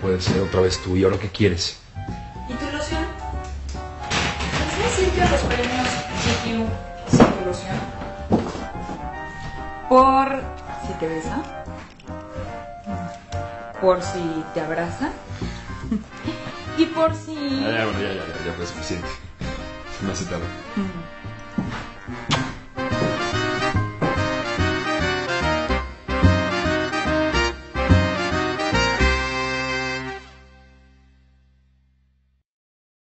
poder ser otra vez tú y ahora qué quieres. ¿Y tu ilusión? Pues ¿Has sirvió los premios GQ sin tu ilusión? Por si te besa, por si te abraza y por si... Ah, ya, bueno, ya, ya, ya, ya fue suficiente. Se me hace tarde. Mm.